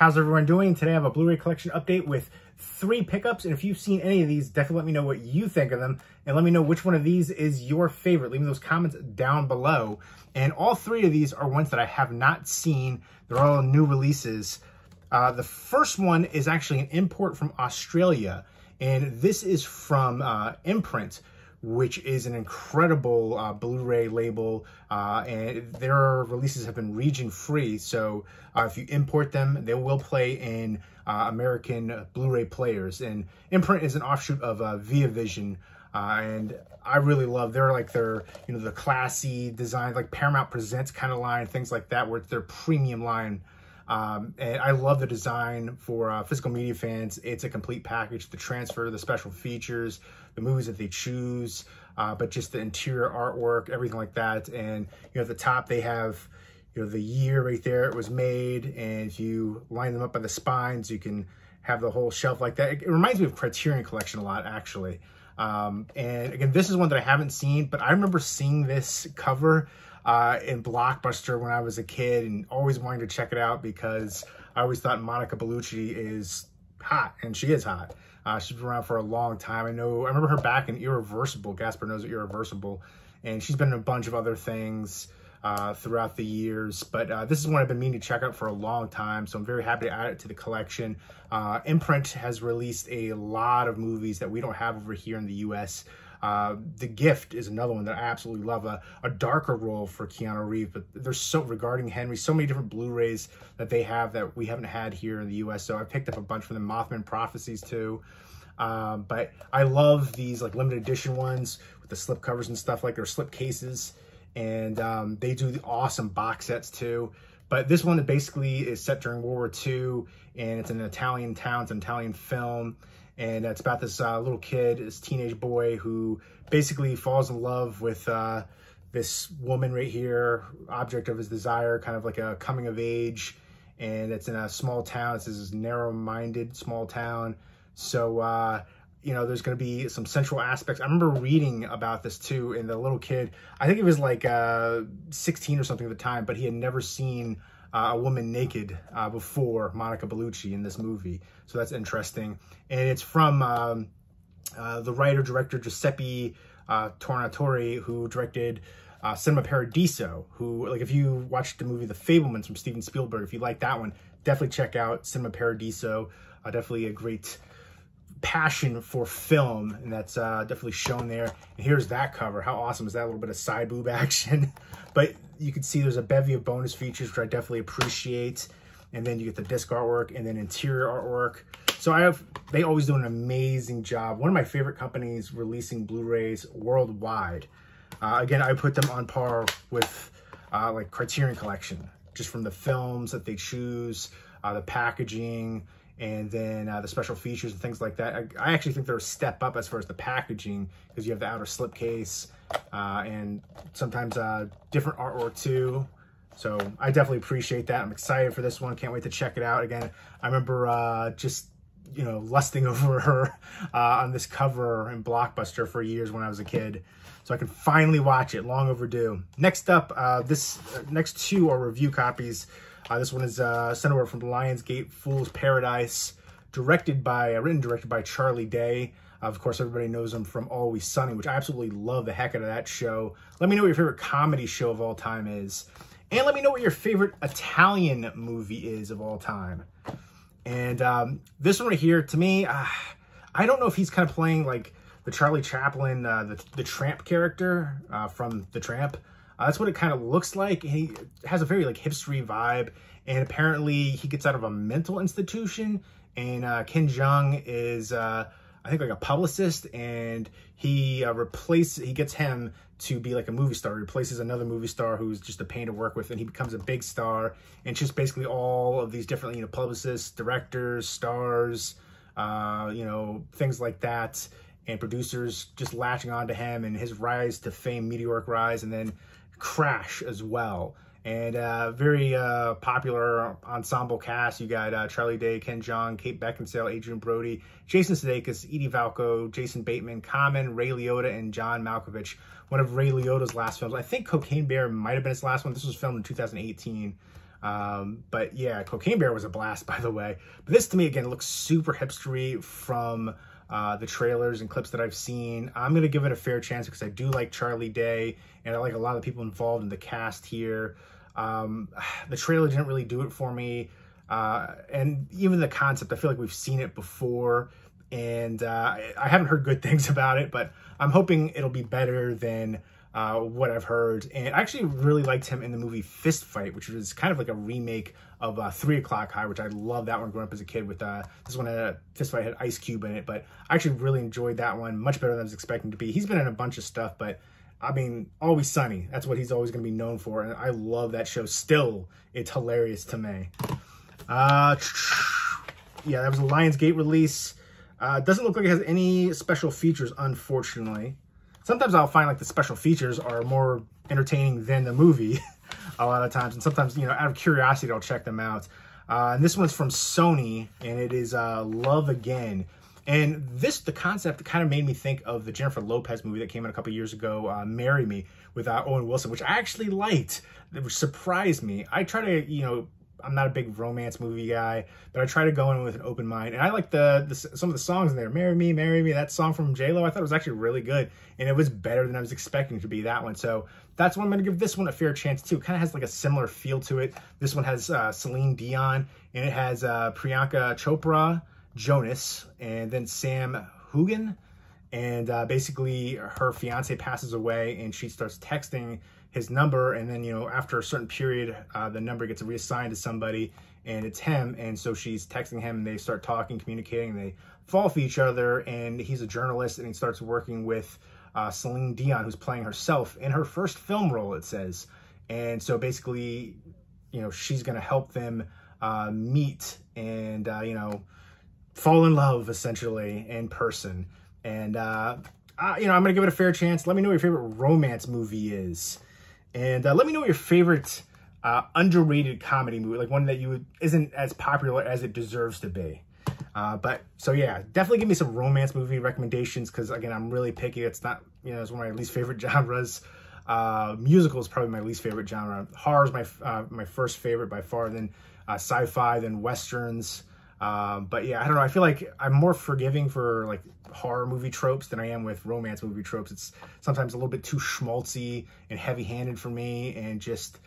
How's everyone doing? Today I have a Blu-ray collection update with three pickups. And if you've seen any of these, definitely let me know what you think of them. And let me know which one of these is your favorite. Leave me those comments down below. And all three of these are ones that I have not seen. They're all new releases. Uh, the first one is actually an import from Australia. And this is from uh, Imprint which is an incredible uh, Blu-ray label, uh, and their releases have been region free. So uh, if you import them, they will play in uh, American Blu-ray players. And Imprint is an offshoot of uh, Via Vision, uh, and I really love they're like their you know the classy design, like Paramount Presents kind of line, things like that, where it's their premium line. Um, and I love the design for uh, physical media fans. It's a complete package, the transfer, the special features, the movies that they choose, uh, but just the interior artwork, everything like that. And, you know, at the top, they have, you know, the year right there it was made. And if you line them up by the spines, you can have the whole shelf like that. It, it reminds me of Criterion Collection a lot, actually. Um, and again, this is one that I haven't seen, but I remember seeing this cover uh, in Blockbuster when I was a kid and always wanting to check it out because I always thought Monica Bellucci is hot, and she is hot. Uh, she's been around for a long time. I know, I remember her back in Irreversible. Gaspar Noé's Irreversible. And she's been in a bunch of other things uh, throughout the years. But uh, this is one I've been meaning to check out for a long time. So I'm very happy to add it to the collection. Uh, Imprint has released a lot of movies that we don't have over here in the U.S. Uh, the Gift is another one that I absolutely love. A, a darker role for Keanu Reeves, but there's so regarding Henry, so many different Blu-rays that they have that we haven't had here in the U.S. So I picked up a bunch from the Mothman Prophecies too. Um, but I love these like limited edition ones with the slip covers and stuff like their slip cases. And um, they do the awesome box sets too. But this one basically is set during World War II and it's an Italian town, it's an Italian film and it's about this uh, little kid, this teenage boy who basically falls in love with uh, this woman right here, object of his desire, kind of like a coming of age, and it's in a small town. It's this narrow-minded small town, so uh, you know there's going to be some central aspects. I remember reading about this too, and the little kid, I think he was like uh, 16 or something at the time, but he had never seen uh, a woman naked uh, before Monica Bellucci in this movie. So that's interesting. And it's from um, uh, the writer-director Giuseppe uh, Tornatore, who directed uh, Cinema Paradiso, who, like, if you watched the movie The Fabelmans from Steven Spielberg, if you like that one, definitely check out Cinema Paradiso. Definitely a great passion for film, and that's uh, definitely shown there. And here's that cover. How awesome is that? A little bit of side boob action. but you can see there's a bevy of bonus features, which I definitely appreciate. And then you get the disc artwork and then interior artwork. So I have, they always do an amazing job. One of my favorite companies releasing Blu-rays worldwide. Uh, again, I put them on par with uh, like Criterion Collection, just from the films that they choose, uh, the packaging, and then uh, the special features and things like that. I, I, actually think they're a step up as far as the packaging because you have the outer slipcase uh, and sometimes uh, different artwork too. So I definitely appreciate that. I'm excited for this one. Can't wait to check it out. Again, I remember uh, just, you know, lusting over her uh, on this cover in Blockbuster for years when I was a kid. So I can finally watch it. Long overdue. Next up, uh, this next two are review copies uh, this one is uh, sent over from Lionsgate Fool's Paradise, directed by, uh, written directed by Charlie Day. Uh, of course, everybody knows him from Always Sunny, which I absolutely love the heck out of that show. Let me know what your favorite comedy show of all time is. And let me know what your favorite Italian movie is of all time. And um, this one right here, to me, uh, I don't know if he's kind of playing like the Charlie Chaplin, uh, the, the Tramp character from The Tramp. Uh, that's what it kind of looks like. He has a very like hipstery vibe, and apparently he gets out of a mental institution. And uh, Ken Jeong is, uh, I think, like a publicist, and he uh, replaces, he gets him to be like a movie star. He replaces another movie star who's just a pain to work with, and he becomes a big star. And just basically all of these different, you know, publicists, directors, stars, uh, you know, things like that and producers just latching onto him and his rise to fame, meteoric rise, and then Crash as well. And uh, very uh, popular ensemble cast. You got uh, Charlie Day, Ken Jeong, Kate Beckinsale, Adrien Brody, Jason Sudeikis, Edie Falco, Jason Bateman, Common, Ray Liotta, and John Malkovich. One of Ray Liotta's last films. I think Cocaine Bear might have been his last one. This was filmed in 2018. Um, but yeah, Cocaine Bear was a blast, by the way. But this to me, again, looks super hipstery from uh, the trailers and clips that I've seen. I'm going to give it a fair chance because I do like Charlie Day and I like a lot of people involved in the cast here. Um, the trailer didn't really do it for me. Uh, and even the concept, I feel like we've seen it before. And uh, I haven't heard good things about it, but I'm hoping it'll be better than uh, what I've heard. And I actually really liked him in the movie Fist Fight, which was kind of like a remake of uh, Three O'Clock High, which I love that one growing up as a kid with uh, this one had a Fist Fight had Ice Cube in it, but I actually really enjoyed that one, much better than I was expecting to be. He's been in a bunch of stuff, but I mean, Always Sunny, that's what he's always going to be known for, and I love that show. Still, it's hilarious to me. Uh, yeah, that was a Lionsgate release. Uh, doesn't look like it has any special features, unfortunately sometimes I'll find like the special features are more entertaining than the movie a lot of times. And sometimes, you know, out of curiosity, I'll check them out. Uh, and this one's from Sony, and it is uh, Love Again. And this, the concept kind of made me think of the Jennifer Lopez movie that came out a couple years ago, uh, Marry Me, with uh, Owen Wilson, which I actually liked. It surprised me. I try to, you know, I'm not a big romance movie guy, but I try to go in with an open mind. And I like the, the some of the songs in there. "Marry Me, Marry Me," that song from J Lo. I thought it was actually really good, and it was better than I was expecting to be. That one, so that's what I'm going to give this one a fair chance too. Kind of has like a similar feel to it. This one has uh, Celine Dion, and it has uh, Priyanka Chopra, Jonas, and then Sam Heughan. And uh, basically, her fiance passes away, and she starts texting his number and then you know after a certain period uh, the number gets reassigned to somebody and it's him and so she's texting him and they start talking communicating they fall for each other and he's a journalist and he starts working with uh, Celine Dion who's playing herself in her first film role it says. And so basically you know she's gonna help them uh, meet and uh, you know fall in love essentially in person. And uh, you know I'm gonna give it a fair chance. Let me know what your favorite romance movie is and uh, let me know your favorite uh, underrated comedy movie, like one that you isn't as popular as it deserves to be. Uh, but so yeah, definitely give me some romance movie recommendations because again, I'm really picky. It's not you know it's one of my least favorite genres. Uh, musical is probably my least favorite genre. Horror is my uh, my first favorite by far. Then uh, sci-fi, then westerns. Um, but yeah, I don't know. I feel like I'm more forgiving for like horror movie tropes than I am with romance movie tropes. It's sometimes a little bit too schmaltzy and heavy handed for me and just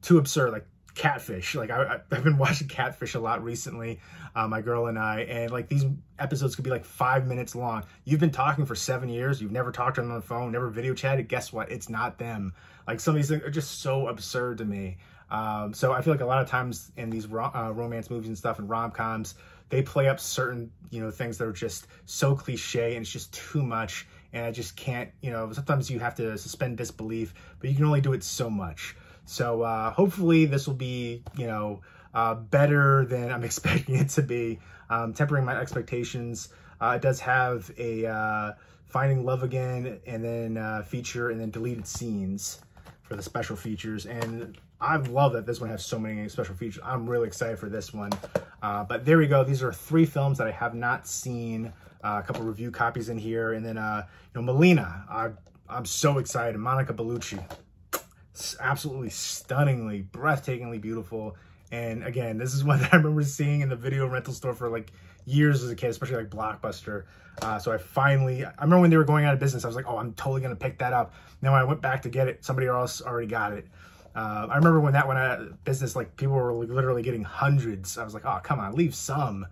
too absurd. Like catfish. Like I, have been watching catfish a lot recently, uh, my girl and I, and like these episodes could be like five minutes long. You've been talking for seven years. You've never talked to them on the phone, never video chatted. Guess what? It's not them. Like some of these are just so absurd to me. Um, so I feel like a lot of times in these uh, romance movies and stuff and rom-coms, they play up certain, you know, things that are just so cliche and it's just too much. And I just can't, you know, sometimes you have to suspend disbelief, but you can only do it so much. So uh, hopefully this will be, you know, uh, better than I'm expecting it to be. Um, tempering my expectations. Uh, it does have a uh, Finding Love Again and then uh, feature and then deleted scenes for the special features. And I love that this one has so many special features. I'm really excited for this one. Uh, but there we go. These are three films that I have not seen. Uh, a couple review copies in here. And then, uh, you know, Malena. I, I'm so excited. Monica Bellucci. Absolutely stunningly, breathtakingly beautiful. And again, this is one that I remember seeing in the video rental store for like years as a kid, especially like Blockbuster. Uh, so I finally, I remember when they were going out of business, I was like, oh, I'm totally going to pick that up. When I went back to get it, somebody else already got it. Uh, I remember when that went out of business, like people were literally getting hundreds. I was like, oh, come on, leave some.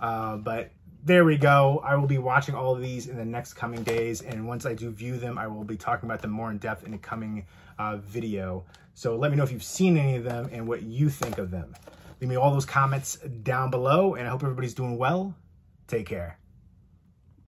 Uh, but there we go. I will be watching all of these in the next coming days. And once I do view them, I will be talking about them more in depth in a coming uh, video. So let me know if you've seen any of them and what you think of them. Leave me all those comments down below. And I hope everybody's doing well. Take care.